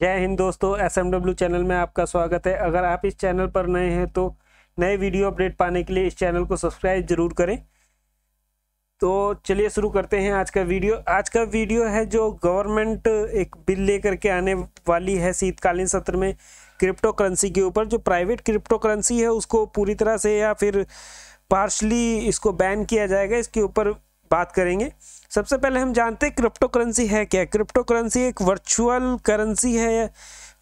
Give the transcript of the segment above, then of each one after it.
जय हिंद दोस्तों S M W channel में आपका स्वागत है। अगर आप इस चैनल पर नए हैं तो नए वीडियो अपडेट पाने के लिए इस चैनल को सब्सक्राइब ज़रूर करें। तो चलिए शुरू करते हैं आज का वीडियो। आज का वीडियो है जो गवर्नमेंट एक बिल लेकर के आने वाली है शीतकालीन सत्र में क्रिप्टो करेंसी के ऊपर। जो प्राइवेट क्रिप्टो करेंसी है, उसको पूरी तरह से या फिर पार्शली इसको बैन किया जाएगा। इसके ऊपर बात करेंगे। सबसे पहले हम जानते हैं क्रिप्टो करेंसी है क्या? क्रिप्टो करेंसी एक वर्चुअल करेंसी है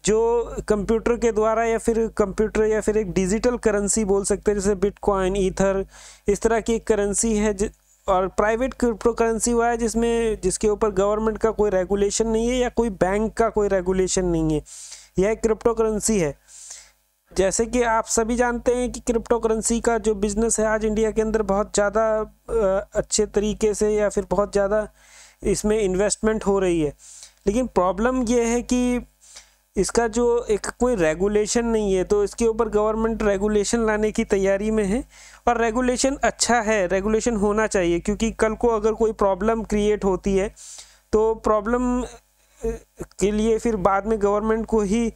जो कंप्यूटर के द्वारा या फिर कंप्यूटर या फिर एक डिजिटल करेंसी बोल सकते हैं, जैसे बिटकॉइन ईथर इस तरह की एक करेंसी है और प्राइवेट क्रिप्टो करेंसी हुआ है जिसमें, जिसके ऊपर गवर्नमेंट का कोई रेगुलेशन नहीं है या कोई बैंक का कोई रेगुलेशन नहीं है। यह क्रिप्टो करेंसी है। जैसे कि आप सभी जानते हैं कि क्रिप्टो करेंसी का जो बिज़नेस है आज इंडिया के अंदर बहुत ज़्यादा अच्छे तरीके से या फिर बहुत ज़्यादा इसमें इन्वेस्टमेंट हो रही है। लेकिन प्रॉब्लम ये है कि इसका जो एक कोई रेगुलेशन नहीं है तो इसके ऊपर गवर्नमेंट रेगुलेशन लाने की तैयारी में है और रेगुलेशन अच्छा है रेगुलेशन होना चाहिए, क्योंकि कल को अगर कोई प्रॉब्लम क्रिएट होती है तो प्रॉब्लम के लिए फिर बाद में गवर्नमेंट को ही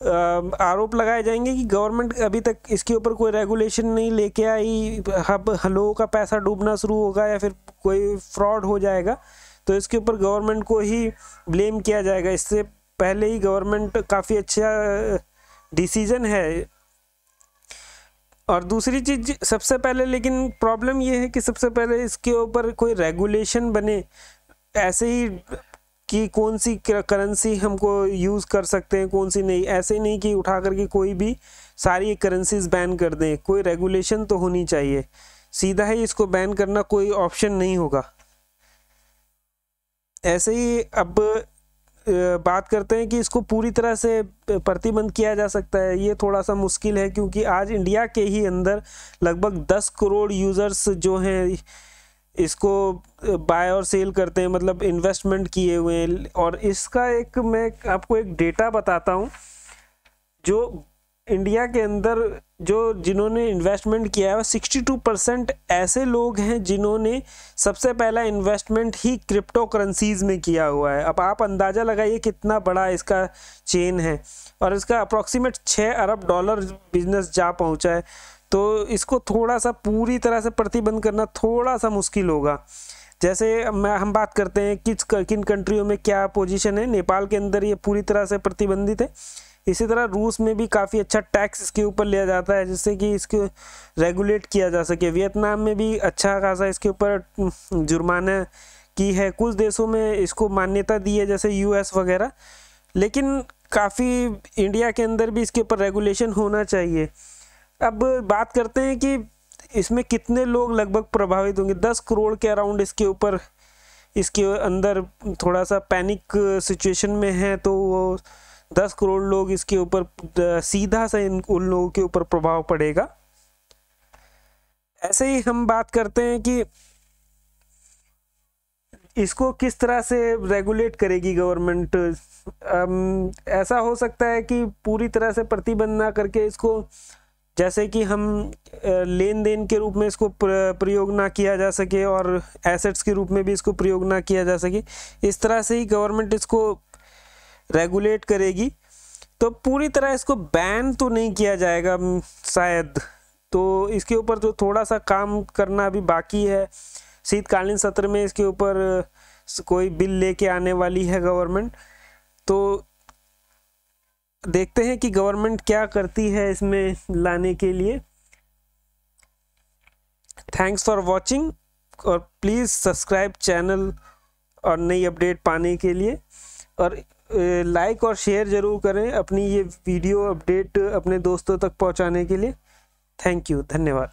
आरोप लगाए जाएँगे कि गवर्नमेंट अभी तक इसके ऊपर कोई रेगुलेशन नहीं लेके आई। अब लोगों का पैसा डूबना शुरू होगा या फिर कोई फ्रॉड हो जाएगा तो इसके ऊपर गवर्नमेंट को ही ब्लेम किया जाएगा। इससे पहले ही गवर्नमेंट काफ़ी अच्छा डिसीज़न है। और दूसरी चीज़ सबसे पहले, लेकिन प्रॉब्लम ये है कि सबसे पहले इसके ऊपर कोई रेगुलेशन बने, ऐसे ही कि कौन सी करेंसी हमको यूज़ कर सकते हैं, कौन सी नहीं। ऐसे नहीं कि उठा करके कोई भी सारी करेंसीज बैन कर दें। कोई रेगुलेशन तो होनी चाहिए। सीधा ही इसको बैन करना कोई ऑप्शन नहीं होगा। ऐसे ही अब बात करते हैं कि इसको पूरी तरह से प्रतिबंध किया जा सकता है। ये थोड़ा सा मुश्किल है क्योंकि आज इंडिया के ही अंदर लगभग 10 करोड़ यूज़र्स जो हैं इसको बाय और सेल करते हैं मतलब इन्वेस्टमेंट किए हुए हैं। और इसका एक, मैं आपको एक डेटा बताता हूँ, जो इंडिया के अंदर, जो जिन्होंने इन्वेस्टमेंट किया है सिक्सटी टू परसेंट ऐसे लोग हैं, जिन्होंने सबसे पहला इन्वेस्टमेंट ही क्रिप्टो करेंसीज में किया हुआ है। अब आप अंदाज़ा लगाइए कितना बड़ा इसका चेन है। और इसका अप्रॉक्सीमेट छः अरब डॉलर बिज़नेस जा पहुँचा है। तो इसको थोड़ा सा पूरी तरह से प्रतिबंध करना थोड़ा सा मुश्किल होगा। जैसे मैं, हम बात करते हैं किस किन कंट्रियों में क्या पोजीशन है। नेपाल के अंदर ये पूरी तरह से प्रतिबंधित है। इसी तरह रूस में भी काफ़ी अच्छा टैक्स इसके ऊपर लिया जाता है, जिससे कि इसको रेगुलेट किया जा सके। वियतनाम में भी अच्छा खासा इसके ऊपर जुर्माना की है। कुछ देशों में इसको मान्यता दी है, जैसे यूएस वगैरह। लेकिन काफ़ी इंडिया के अंदर भी इसके ऊपर रेगुलेशन होना चाहिए। अब बात करते हैं कि इसमें कितने लोग लगभग प्रभावित होंगे? दस करोड़ के अराउंड इसके ऊपर, इसके अंदर थोड़ा सा पैनिक सिचुएशन में है तो वो दस करोड़ लोग इसके ऊपर सीधा सा इन, उन लोगों के ऊपर प्रभाव पड़ेगा। ऐसे ही हम बात करते हैं कि इसको किस तरह से रेगुलेट करेगी गवर्नमेंट ऐसा हो सकता है कि पूरी तरह से प्रतिबंध ना करके इसको जैसे कि हम लेन देन के रूप में इसको प्रयोग ना किया जा सके और एसेट्स के रूप में भी इसको प्रयोग ना किया जा सके, इस तरह से ही गवर्नमेंट इसको रेगुलेट करेगी। तो पूरी तरह इसको बैन तो नहीं किया जाएगा शायद। तो इसके ऊपर जो थोड़ा सा काम करना अभी बाकी है। शीतकालीन सत्र में इसके ऊपर कोई बिल लेके आने वाली है गवर्नमेंट तो देखते हैं कि गवर्नमेंट क्या करती है इसमें लाने के लिए। थैंक्स फॉर वॉचिंग और प्लीज़ सब्सक्राइब चैनल और नई अपडेट पाने के लिए। और लाइक और शेयर ज़रूर करें अपनी ये वीडियो अपडेट अपने दोस्तों तक पहुँचाने के लिए। थैंक यू धन्यवाद।